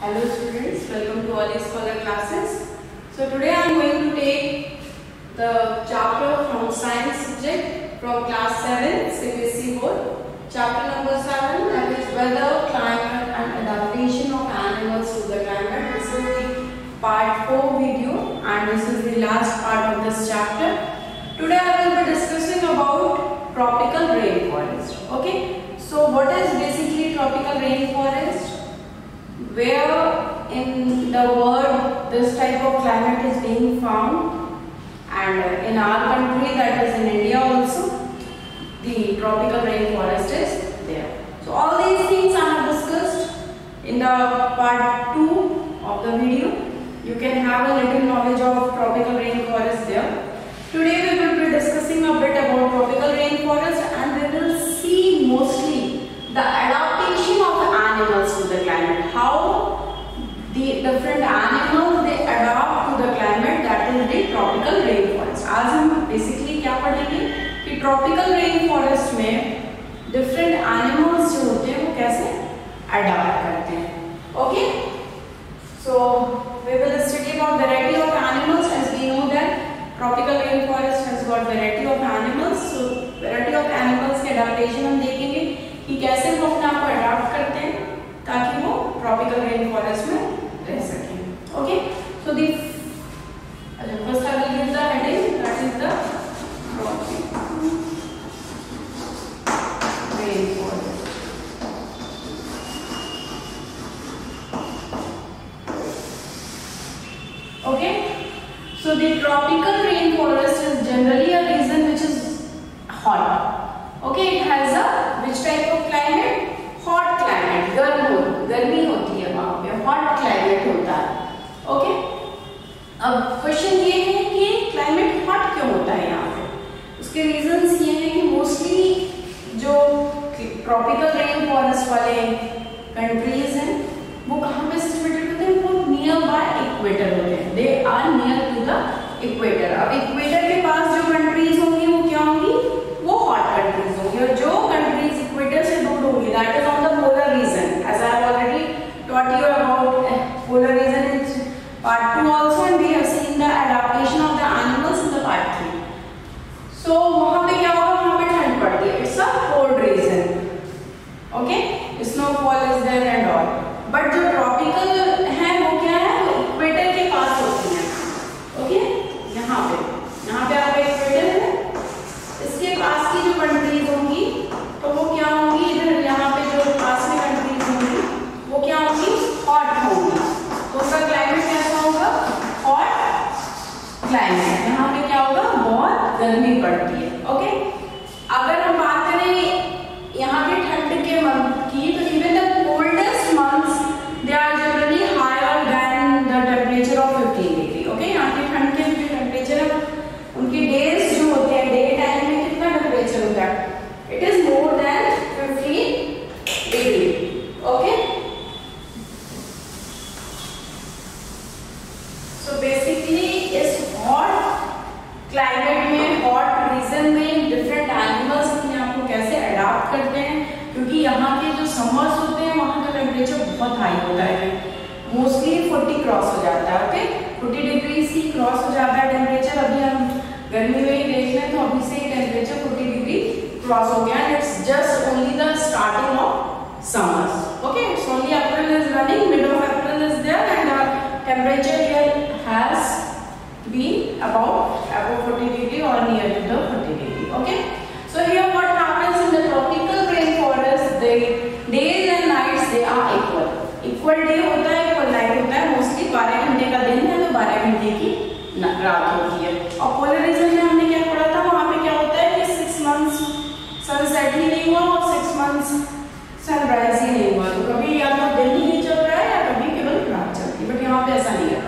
Hello students, welcome to all Scholar classes. So today I am going to take the chapter from science subject from class 7 CBSE board. Chapter number 7 that is weather, climate and adaptation of animals to the climate. This is the part 4 video and this is the last part of this chapter. Today I will be discussing about tropical rainforest. Okay, so what is basically tropical rainforest? Where in the world this type of climate is being found and in our country that is in India also the tropical rainforest is there. So all these things have discussed in the part 2 of the video. You can have a little knowledge of tropical rainforest there. Today we will be discussing a bit about tropical rainforest animals to the climate. How the different animals they adapt to the climate that is the tropical rainforest. आज हम basically क्या पढ़ेंगे कि tropical rainforest में different animals जो होते हैं वो कैसे adapt करते हैं. Okay? So we will study about variety of animals as we know that tropical rainforest has got variety of animals. So variety of animals के adaptation हम देखेंगे कि कैसे वो अपने आप को अडाप्ट करते हैं ट्रॉपिकल रेन फॉरेस्ट में रह सकें okay so the first I will give the heading that is the okay so the tropical rainforest is generally a region which is hot okay it has a which type of climate hot climate गर्म हो गर्मी होती है वहाँ पे hot climate होता है okay अब क्वेश्चन ये है कि क्लाइमेट हॉट क्यों होता है यहाँ पे? उसके रीजंस ये हैं कि मोस्टली जो ट्रॉपिकल रेन फॉरेस्ट वाले कंट्रीज़ हैं, वो कहाँ पे सिचुएटेड होते हैं? वो नियर बाय इक्वेटर होते हैं. They are near to the equator अब equator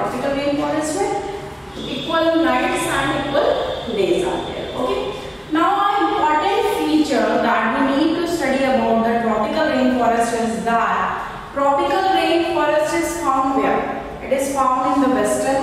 profit rainforests for. Equal nights and equal days are there. Okay. Now an important feature that we need to study about the tropical rainforest is that tropical rainforest is found where? It is found in the western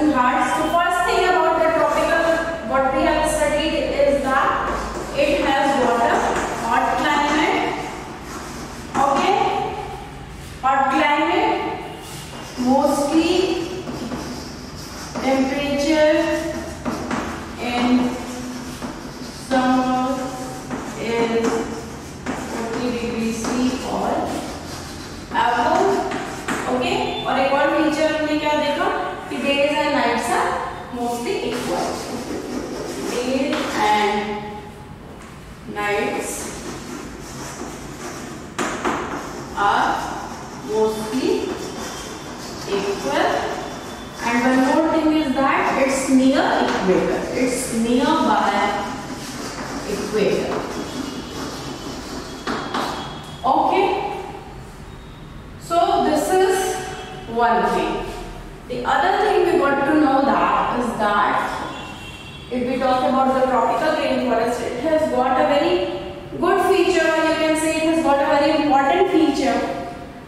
equator. It's nearby equator. Okay. So this is one thing. The other thing we got to know that is that if we talk about the tropical rainforest, it has got a very good feature, you can say it has got a very important feature.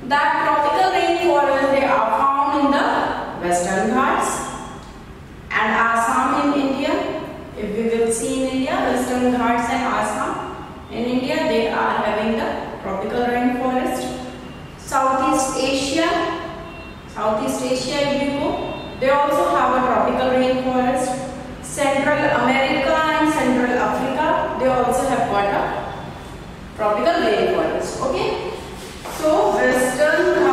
That tropical rainforest, they are found in the Western Ghats and Assam in India. If we will see in India, Western Ghats and Assam in India, they are having the tropical rainforest. Southeast Asia, Southeast Asia if you go, they also have a tropical rainforest. Central America and Central Africa, they also have got a tropical rainforest. Okay. So, Western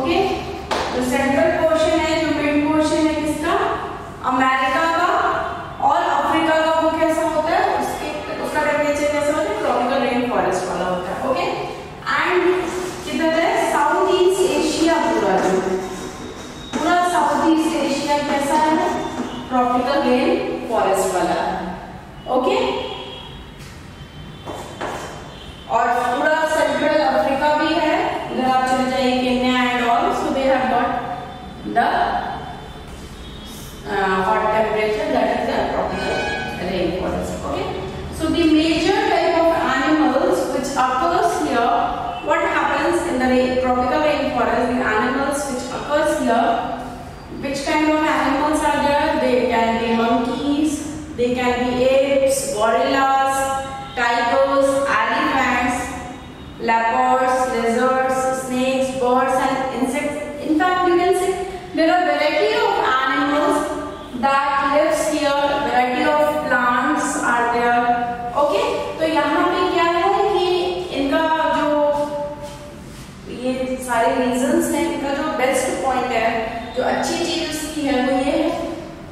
Okay. जो central portion है जो mid portion है किसका America का और Africa का वो कैसा होता है उसके उसका टेम्परेचर कैसा होता है ट्रॉपिकल रेन फॉरेस्ट वाला होता है ओके एंड किधर है साउथ ईस्ट एशिया पूरा जो पूरा साउथ ईस्ट एशिया कैसा है ट्रॉपिकल रेन फॉरेस्ट वाला है ओके और पूरा सेंट्रल अफ्रीका भी है इधर आप चले जाइए Kenya and all so they have got the uh, hot temperature that is the tropical rainforest okay so the major type of animals which occurs here what happens in the rain, tropical rainforest the animals which occurs here which kind of animals are there they can be monkeys they can be apes gorillas tigers elephants leopards lizards snakes birds and insects in fact you can say there are variety of animals that lives here variety of plants are there okay तो यहाँ पे क्या है कि इनका जो ये सारे रीजंस हैं इनका जो बेस्ट पॉइंट है, जो अच्छी चीज़ उसकी है, वो ये है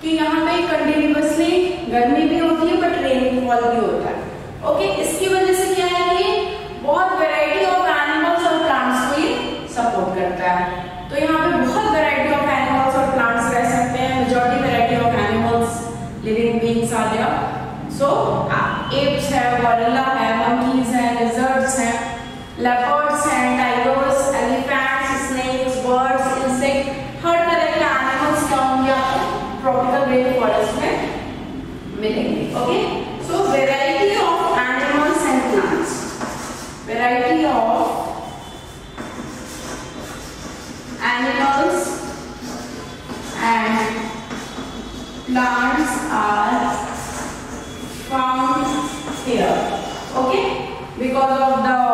कि यहाँ पे कंटिन्यूसली गर्मी भी होती है बट रेनफॉल भी होता है। ओके इसकी वजह से क्या है कि बहुत वेराइटी ऑफ़ एनिमल्स और प्लांट्स को ये सपोर्ट करता है। तो यहाँ पे बहुत वेराइटी ऑफ़ एनिमल्स और प्लांट्स रह सकते हैं majority variety of animals living beings आ गया सो एप्स है गोरिल्ला है मंकीज है लिजर्ड्स हैं लेपर्ड्स फॉरेस्ट में मिलेंगे okay so variety of animals and plants variety of animals and plants are found here okay because of the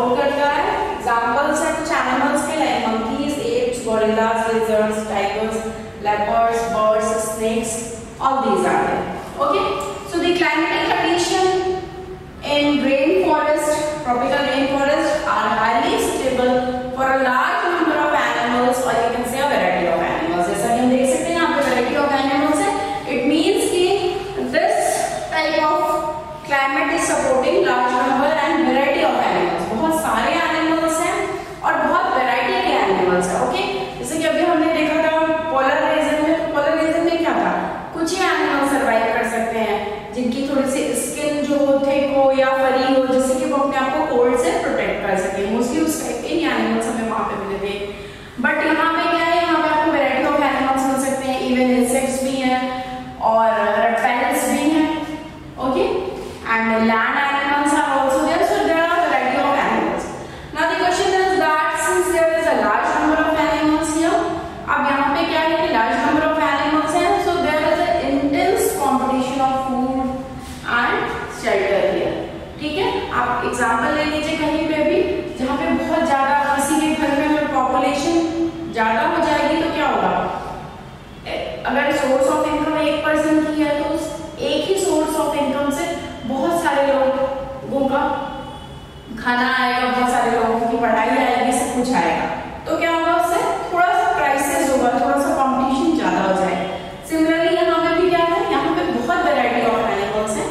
support करता है। Examples हैं कुछ एनिमल्स के like monkeys apes gorillas lizards tigers leopards birds snakes all these are ज़्यादा हो जाएगी तो क्या होगा? अगर सोर्स ऑफ़ इनकम एक पर्सन की है तो उस एक ही सोर्स ऑफ़ इनकम से बहुत सारे लोगों का खाना आएगा, बहुत सारे लोगों की पढ़ाई आएगी, सब कुछ आएगा। तो क्या होगा उससे? थोड़ा सा प्राइसेस होगा थोड़ा सा कॉम्पिटिशन ज़्यादा हो जाए। सिमिलरली यहाँ पे भी क्या है? यहाँ पे बहुत वेराइटी ऑफ़ एनिमल्स है।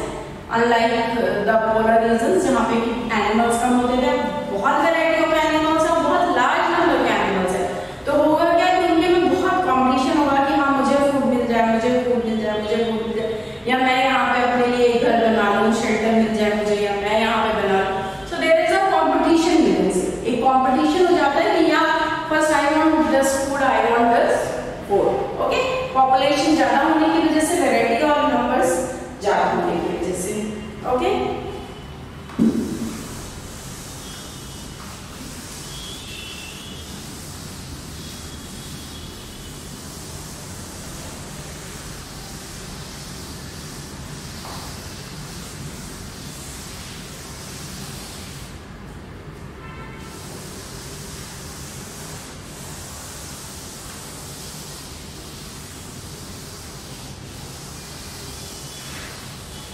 अनलाइक दीजन जहाँ पे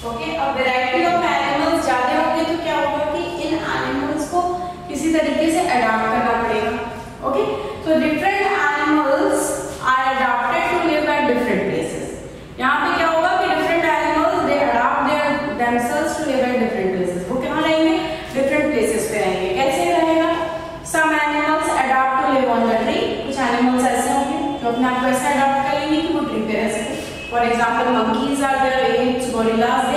ओके और वेराइटी ऑफ़ एनिमल्स ज़्यादा होंगे तो क्या होगा कि इन एनिमल्स को किसी तरीके से अडाप्ट करना पड़ेगा। ओके तो different animals are adapted to live at different places यहाँ पे क्या होगा कि different animals they adapt their themselves to live at different places वो कहाँ रहेंगे? डिफरेंट प्लेसेस पे रहेंगे। कैसे रहेगा? Some animals adapt to live on the tree कुछ एनिमल्स ऐसे होंगे जो अपने आप को ऐसे अडाप्ट करेंगे कि वो ट्री पे रह सके। For example monkeys are there eggs gorillas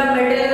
Nunca perder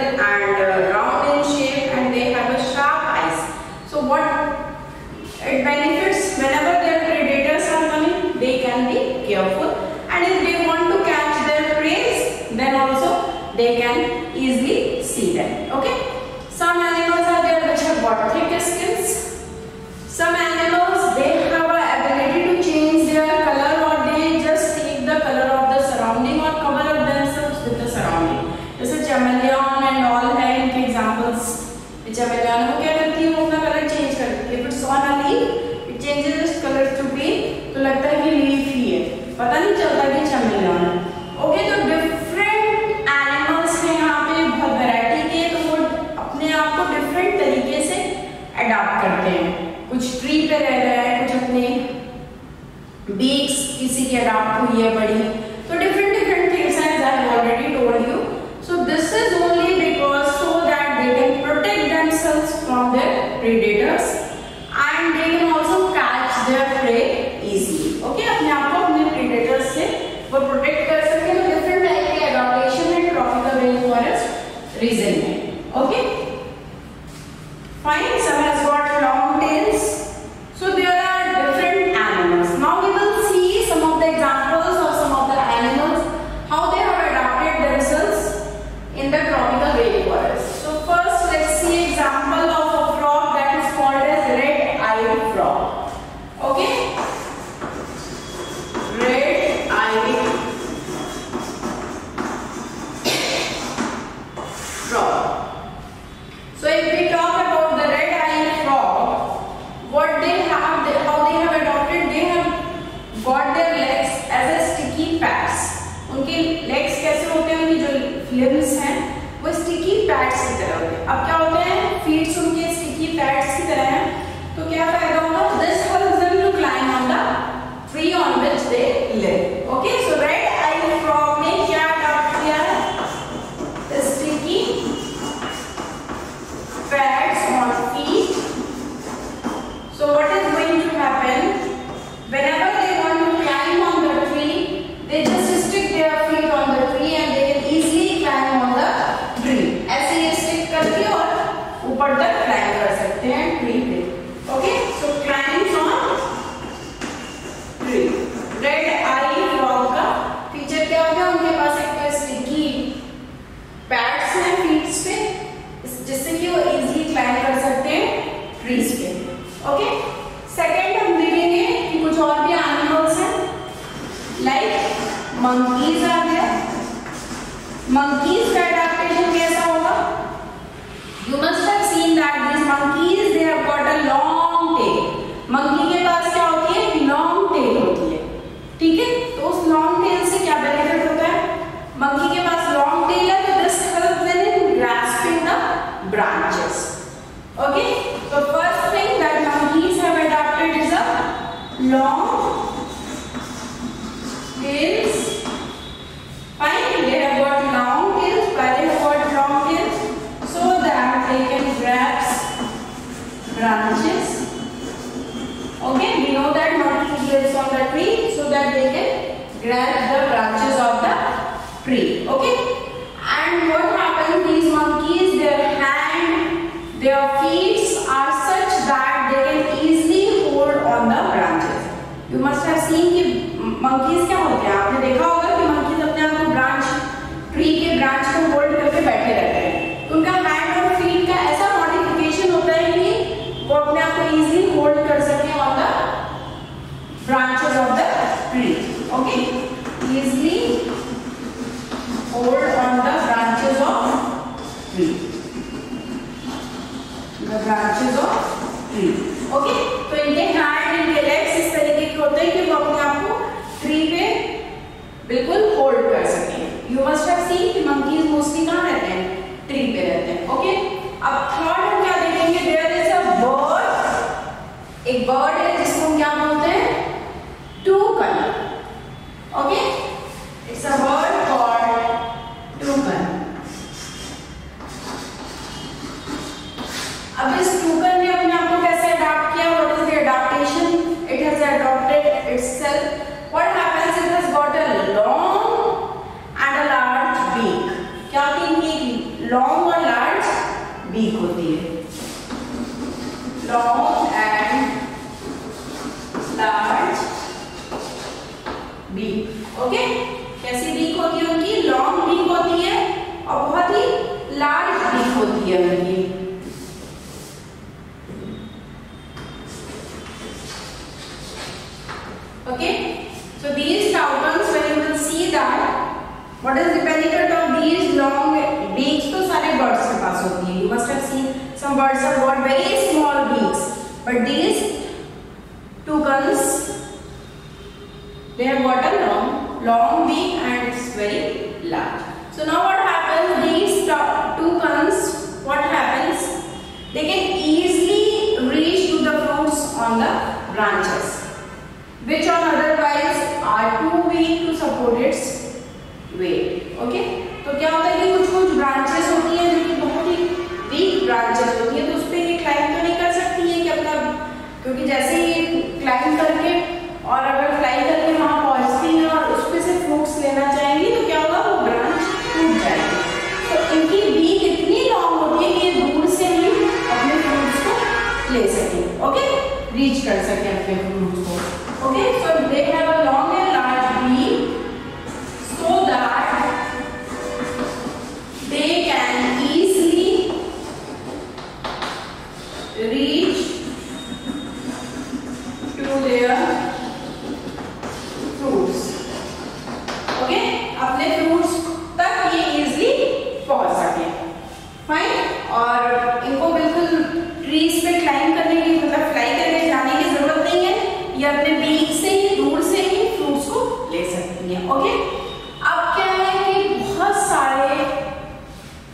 tails. Finally, they have got long tails. Why they have got long tails? So that they can grab branches. Okay, we know that monkeys to on the tree so that they can grab the branches of the tree. Okay, and what happens? These monkeys Manquisque Arroz. So now what happens? These toucans, what happens? They can easily reach to the fruits on the branches, which on otherwise are too weak to support its weight. Okay? chica de अपने beak से ही, दूर से ही fruits को ले सकती है okay अब क्या है कि बहुत सारे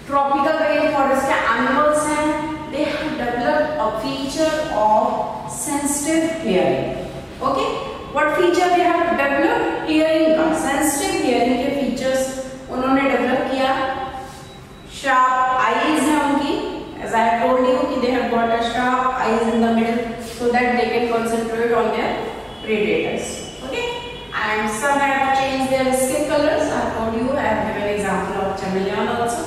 ट्रॉपिकल रेन फॉरेस्ट के एनिमल्स हैं they have developed a feature of sensitive hearing okay what feature they have developed hearing का सेंसिटिव हियरिंग के फीचर्स उन्होंने डेवलप किया। Sharp eyes हैं उनकी I have told you कि they have got a sharp eyes in the middle, so that they can concentrate on their their skin colors I told you I have given example of chameleon also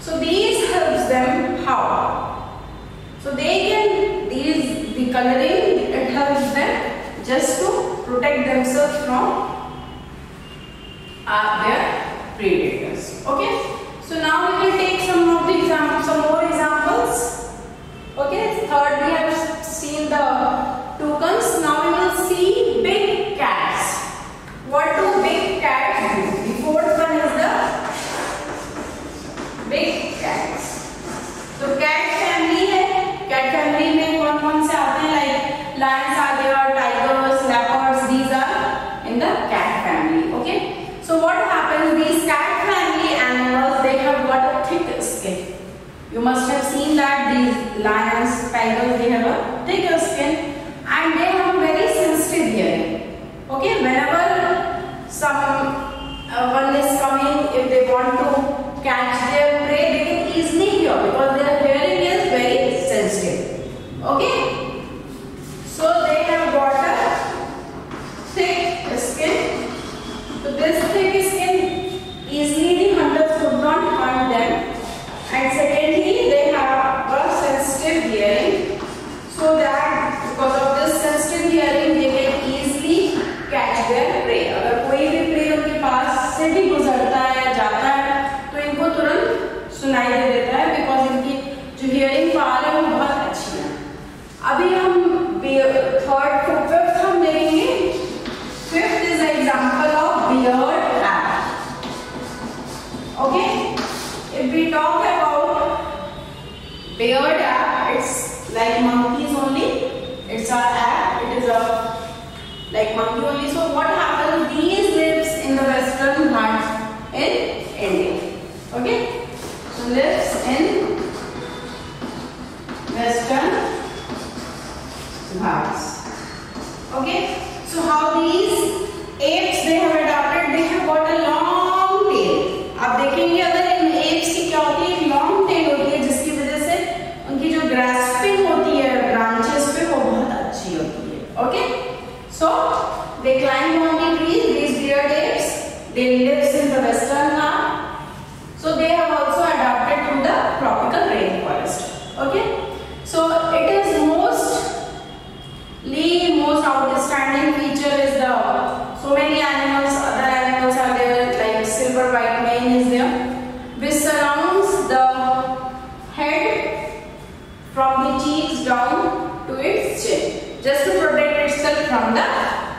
so these helps them how so they can these the coloring it helps them just to protect themselves from uh, their predators okay so now we will take some of the examples, some more examples. Okay, third we have seen the toucans. Now we will see big cats. What do big cats do? The fourth one is the big cats. So cat family है. Cat family में कौन कौन से आते हैं? Like lions आ गया, tigers, leopards. These are in the cat family. Okay. So what happens? These cat family animals they have got a thick skin. You must have seen that these lions, tigers they have a thicker skin and they have very sensitive hearing. Okay, whenever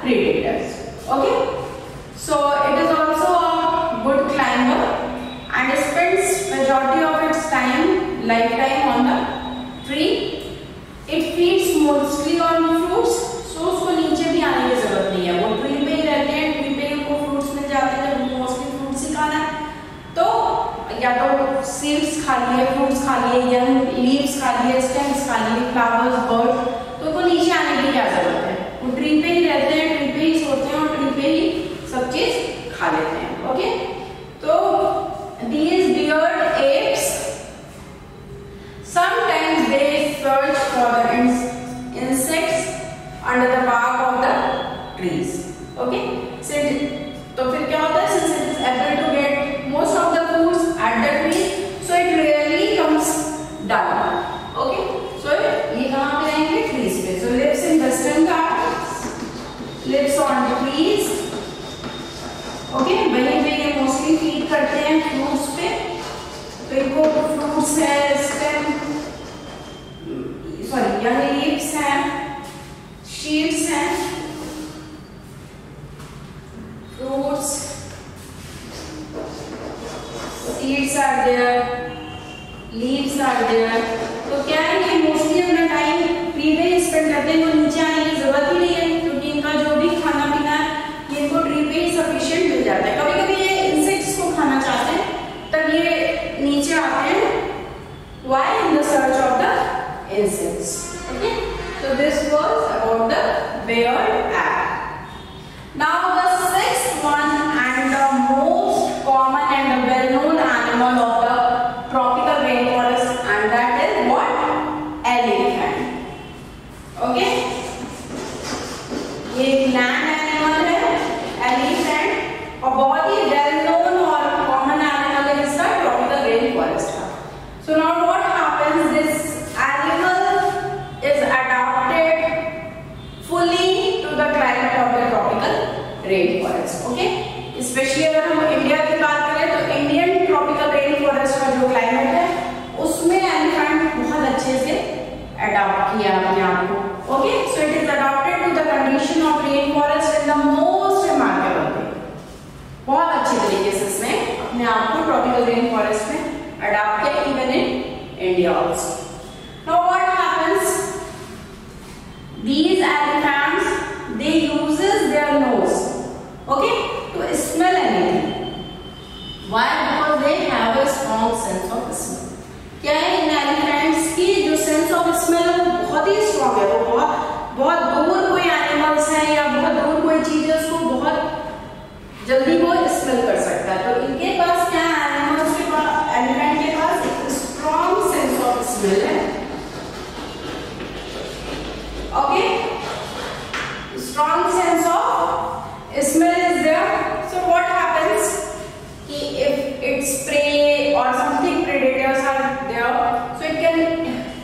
predators. Okay? So, it is also a good climber and spends majority of its time, lifetime on the tree. It feeds mostly on fruits so उसको नीचे भी आने की ज़रूरत नहीं है। वो tree पे ही रहते हैं ट्री पे उनको फ्रूट्स मिल जाते हैं जब मोस्टली फ्रूट्स ही खाना है। तो या तो सीड्स खा लिए फ्रूट्स खा लिए, या लीव्स खा लिए स्टेम्स खा लिए फ्लावर्स बर्ड Javier said. किया अपने आप को okay so it is adopted to the condition of rain forest in the most remarkable way बहुत अच्छे तरीके से इसने अपने आप को ट्रॉपिकल रेन फॉरेस्ट में अडॉप्ट किया even in India also now what happens these elephants they uses their nose. Okay? To smell anything. Why? Because they have a strong sense of smell. क्या है इन एलिफेंट्स की? जो sense of smell है बहुत ही strong है वो, बहुत बहुत दूर कोई एनिमल्स हैं या बहुत दूर कोई चीज़ है उसको बहुत जल्दी वो स्मेल कर सकता है तो इनके पास क्या है एनिमल्स के पास एलिफेंट के पास एक स्ट्रॉन्ग सेंस ऑफ़ स्मेल है okay strong sense of smell is there so what happens कि if it's prey or something predators are there so it can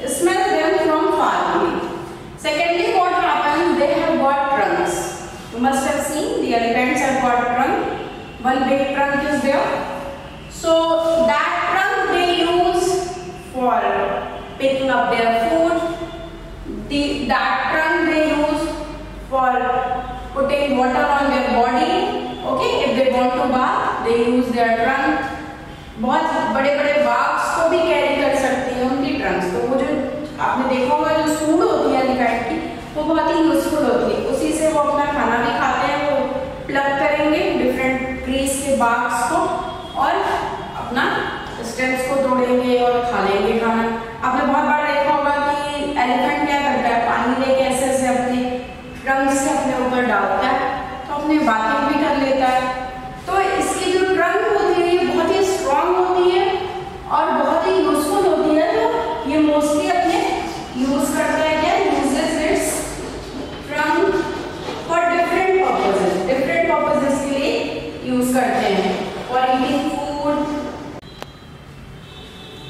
smell them from far away secondly what happens they have got trunks you must have seen the elephants have got trunk one big trunk is there so that trunk they use for picking up their food the that trunk they use for putting water on their body okay if they want to bath they use their trunk बहुत बड़े बड़े बाग्स को भी carry कर सकती हैं उनकी Trunks तो वो जो आपने देखा होगा जो सूड होती है एलिफेंट की वो बहुत ही यूजफुल होती है उसी से वो अपना खाना भी खाते हैं वो प्लग करेंगे डिफरेंट ट्रीज के बाग्स को और अपना स्टेम्स को तोड़ेंगे और खा लेंगे खाना। आपने बहुत बार देखा होगा कि एलिफेंट क्या करता है? पानी लेके ऐसे ऐसे अपने ट्रंक से अपने ऊपर डालता है तो अपने बातें भी कर लेता है। or eating food.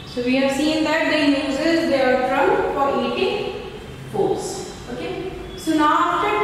So we have seen that they uses their trunk for eating foods. Okay. So now after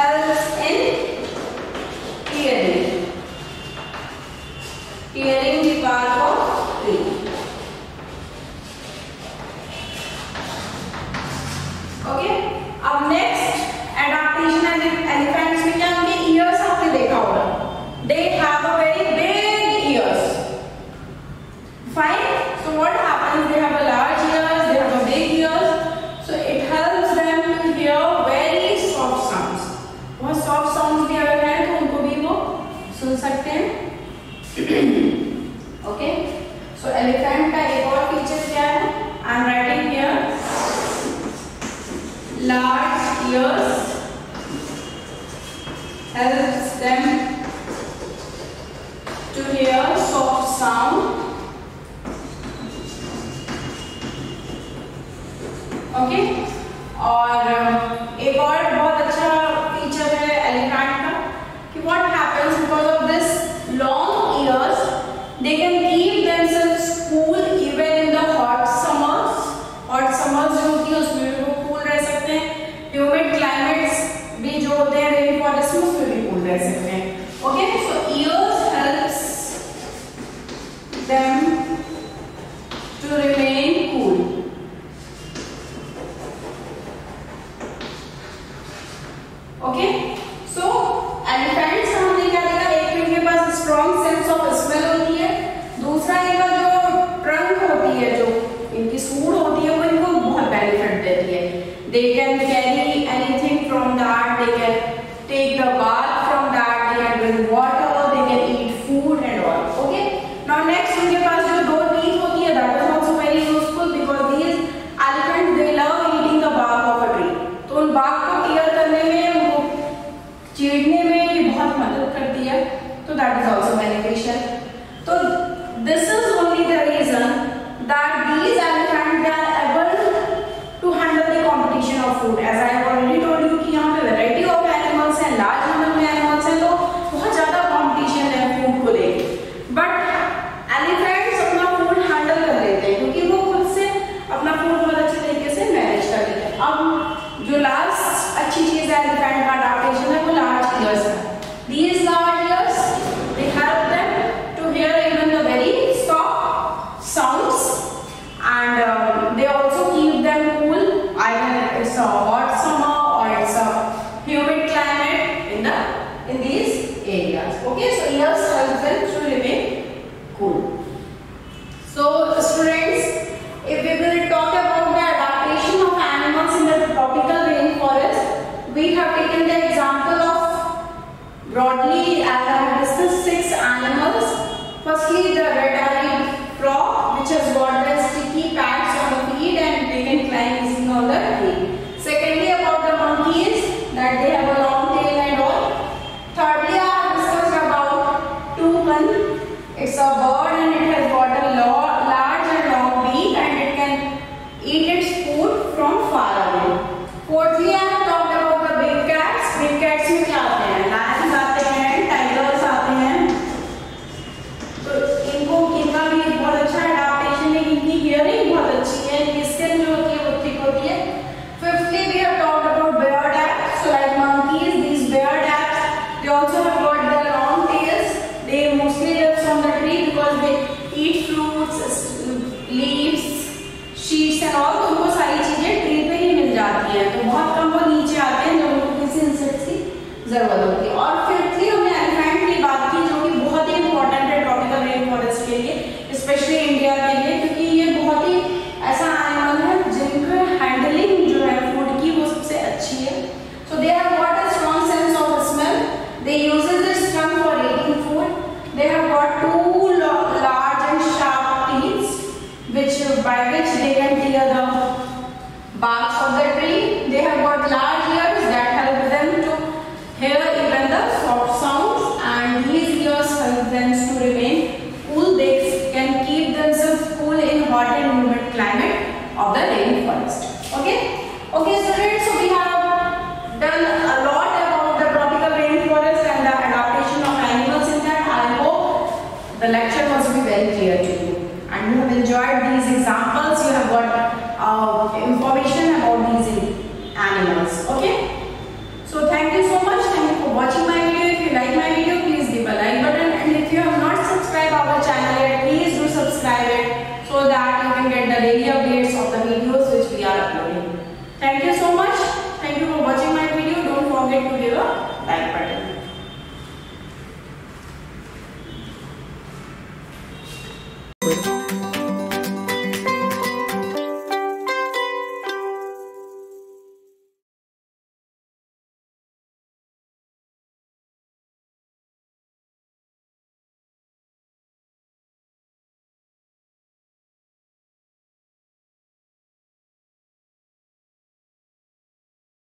helps in He gets food from far okay students so